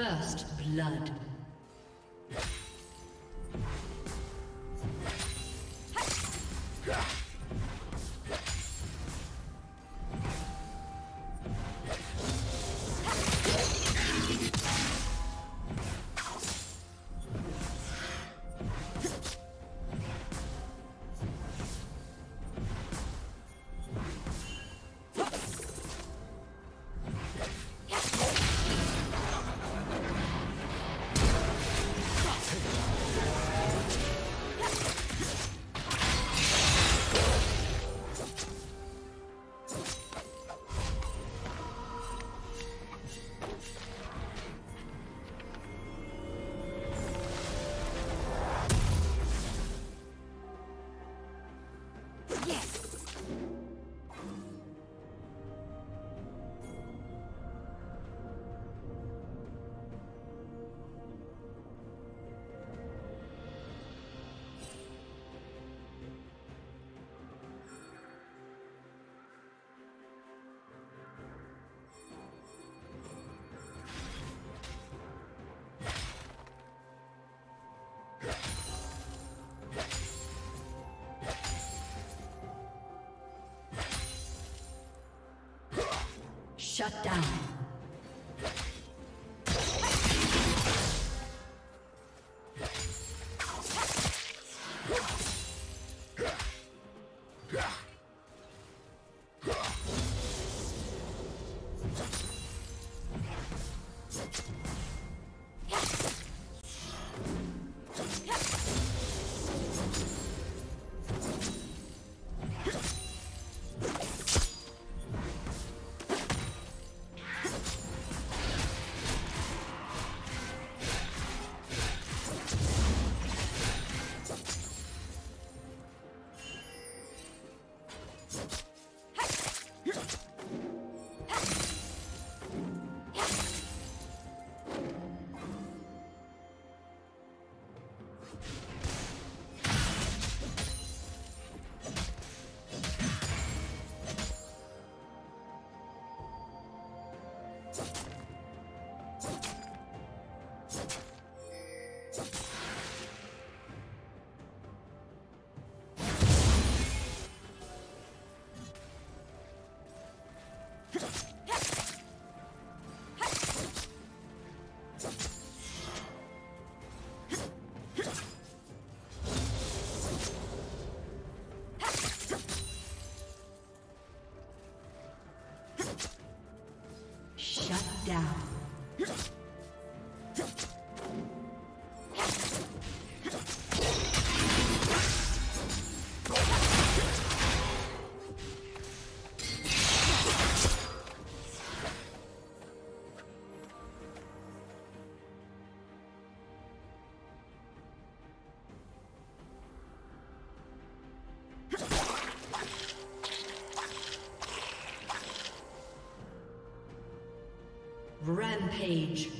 First blood. Shut down. Rampage.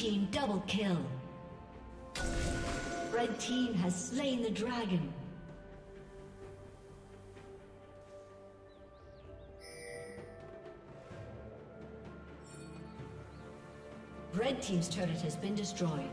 Team double kill. Red Team has slain the dragon. Red Team's turret has been destroyed.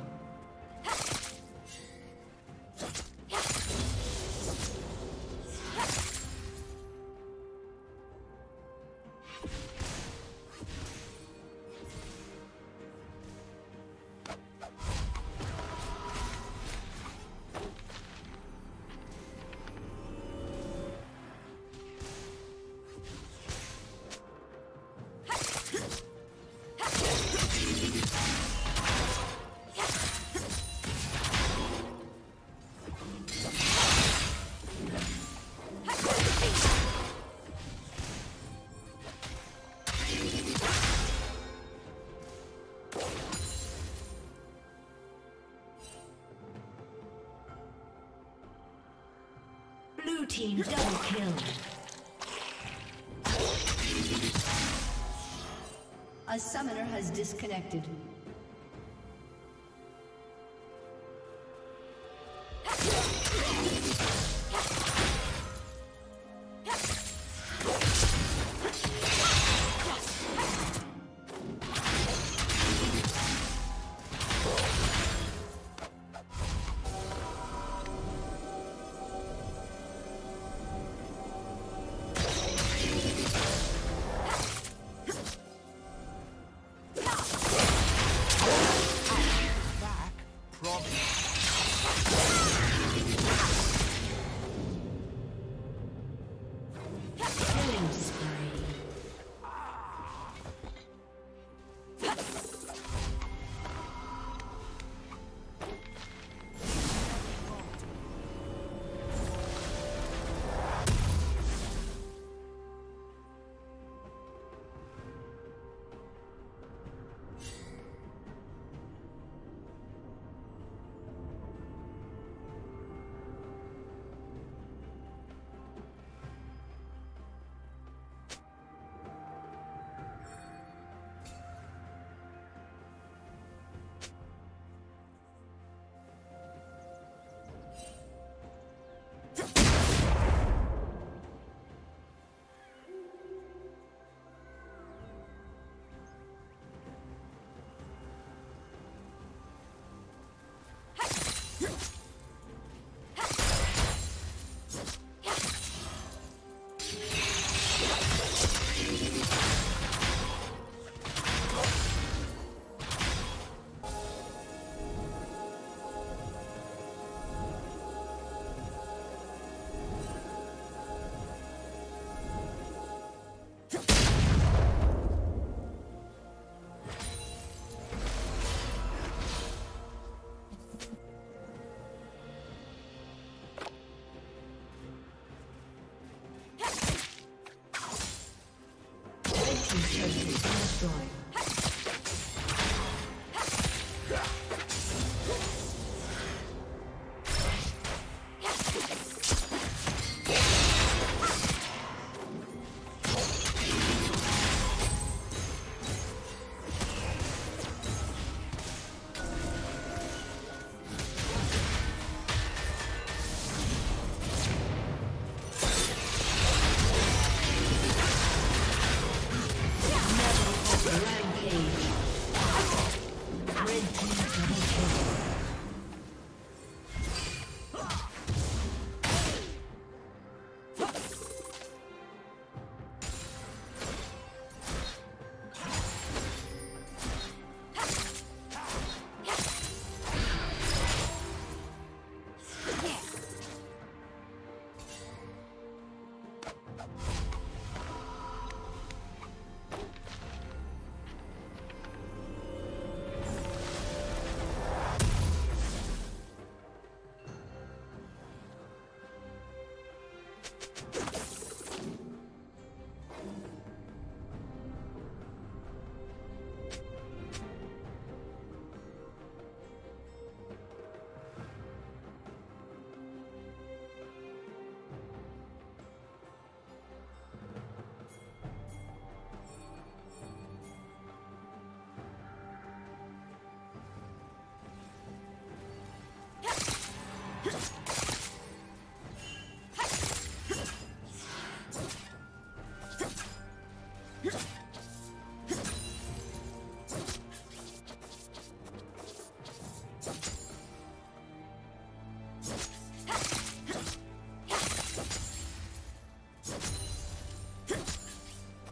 Team double kill. A summoner has disconnected. Red